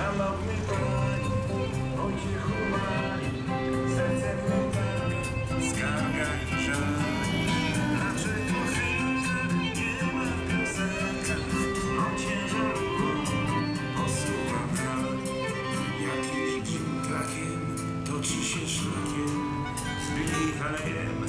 Szanowny Panie, pociechu maj, serce pytań, skarga i żal. Dlaczego chyba nie ma w o ciężaru, posuwa brak. Jak jeździł trakiem, toczy się szlakiem, zbyli alejem.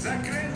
Sacred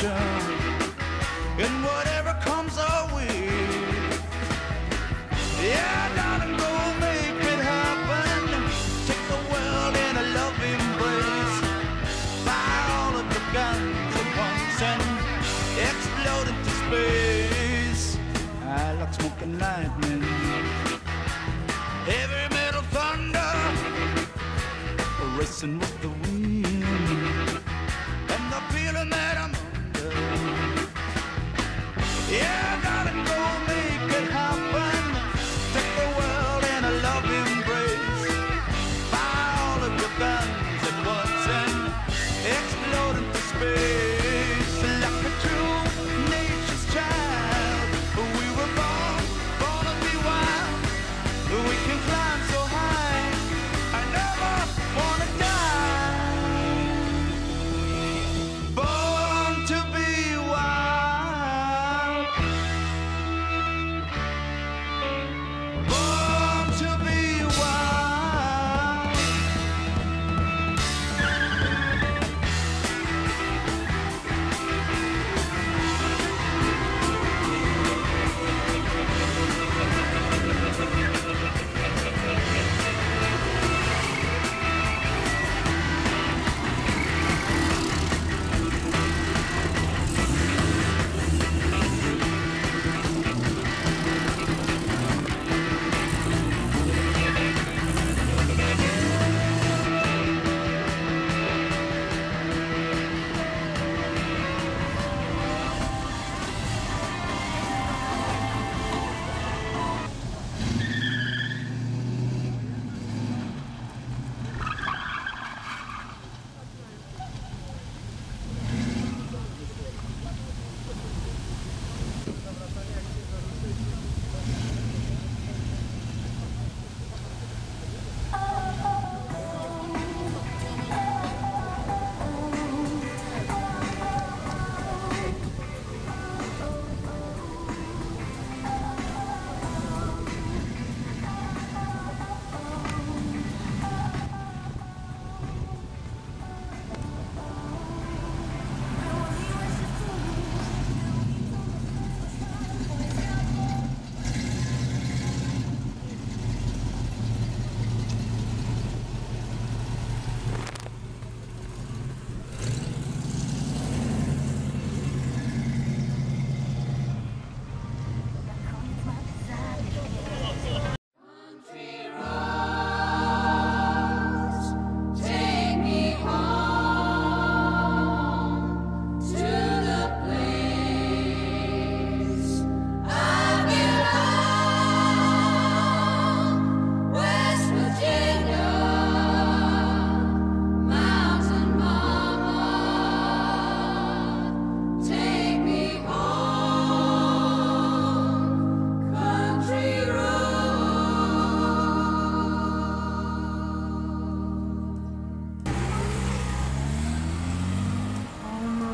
attention and whatever comes our way. Yeah, darling, go make it happen. Take the world in a loving embrace. Buy all of the guns at once and explode into space. I like smoking lightning. Heavy metal thunder, racing with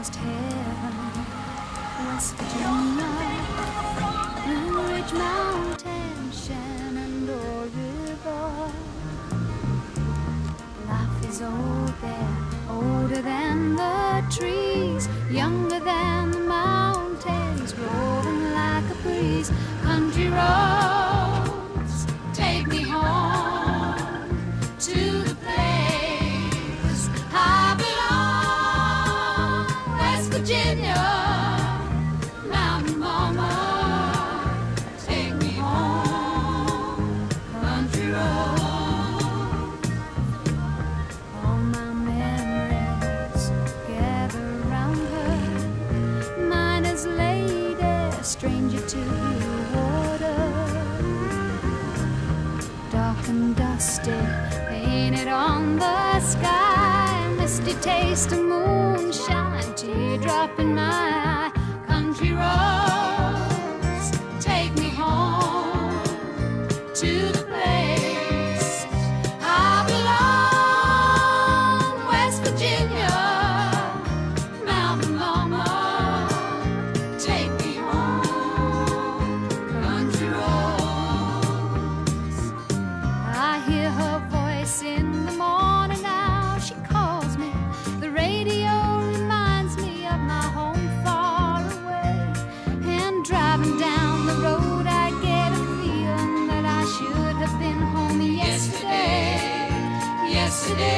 promised heaven, West Virginia, Blue Ridge Mountain, Shenandoah River. Life is old there, older than the trees, younger than the mountains, rolling like a breeze. Country road. stranger to water. Dark and dusty, painted on the sky, misty taste of moonshine, teardrop in my eye, country road. today.